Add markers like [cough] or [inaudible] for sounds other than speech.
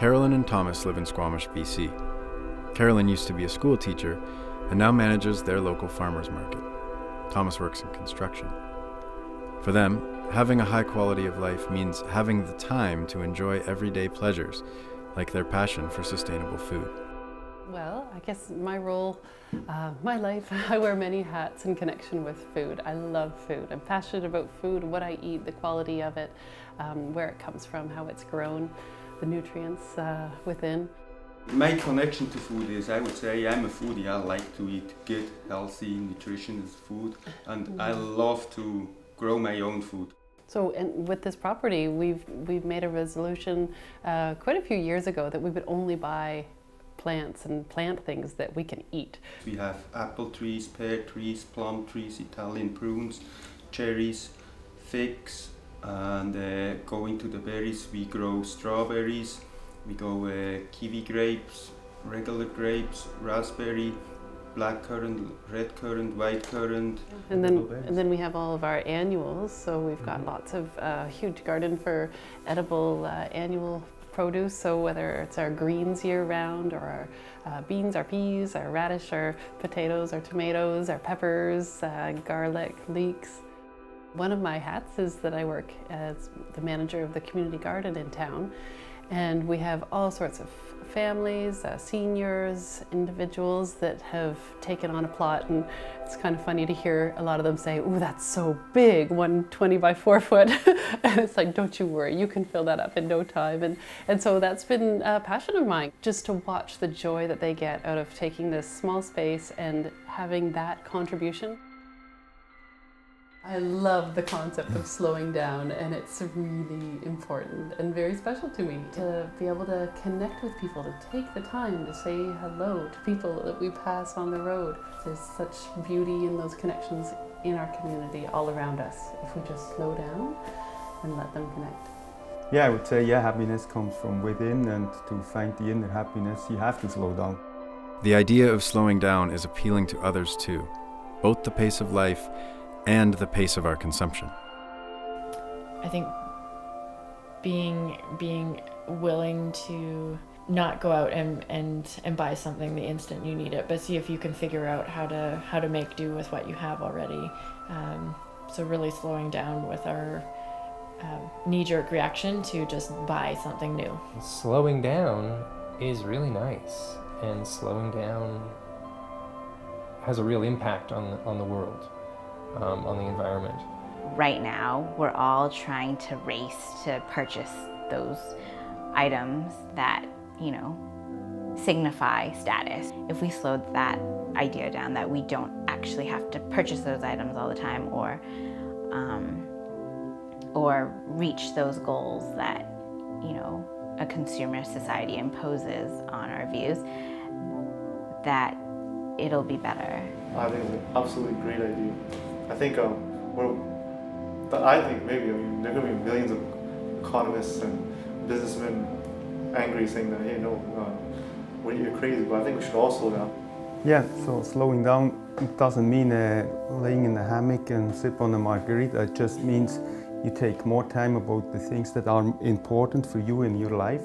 Carolyn and Thomas live in Squamish, BC. Carolyn used to be a school teacher and now manages their local farmers market. Thomas works in construction. For them, having a high quality of life means having the time to enjoy everyday pleasures, like their passion for sustainable food. Well, I guess my role, uh, my life, [laughs] I wear many hats in connection with food. I love food. I'm passionate about food, what I eat, the quality of it, um, where it comes from, how it's grown, the nutrients uh, within. My connection to food is, I would say, I'm a foodie. I like to eat good, healthy, nutritious food, and mm. I love to grow my own food. So, and with this property, we've we've made a resolution uh, quite a few years ago that we would only buy plants and plant things that we can eat. We have apple trees, pear trees, plum trees, Italian prunes, cherries, figs, and uh, going to the berries, we grow strawberries, we go uh, kiwi grapes, regular grapes, raspberry, black currant, red currant, white currant. And then, and then we have all of our annuals. So we've got mm -hmm. lots of uh, huge garden for edible uh, annual produce. So whether it's our greens year round or our uh, beans, our peas, our radish, our potatoes, our tomatoes, our peppers, uh, garlic, leeks. One of my hats is that I work as the manager of the community garden in town and we have all sorts of families, uh, seniors, individuals that have taken on a plot and it's kind of funny to hear a lot of them say, oh, that's so big, 120 by 4 foot. [laughs] and it's like, don't you worry, you can fill that up in no time. And, and so that's been a passion of mine, just to watch the joy that they get out of taking this small space and having that contribution. I love the concept of slowing down and it's really important and very special to me to be able to connect with people, to take the time to say hello to people that we pass on the road. There's such beauty in those connections in our community all around us if we just slow down and let them connect. Yeah, I would say, yeah, happiness comes from within and to find the inner happiness, you have to slow down. The idea of slowing down is appealing to others too, both the pace of life and the pace of our consumption. I think being being willing to not go out and, and, and buy something the instant you need it, but see if you can figure out how to how to make do with what you have already. Um, so really slowing down with our um, knee-jerk reaction to just buy something new. Slowing down is really nice, and slowing down has a real impact on on the world um, on the environment. Right now, we're all trying to race to purchase those items that, you know, signify status. If we slowed that idea down that we don't actually have to purchase those items all the time or um, or reach those goals that you know a consumer society imposes on our views that it'll be better. I think it's an absolutely great idea. Think um, well, I think maybe I mean there are going to be millions of economists and businessmen angry saying that hey no, uh, you're crazy, but I think we should all slow down. Yeah, so slowing down doesn't mean uh, laying in the hammock and sip on a margarita. It just means you take more time about the things that are important for you in your life.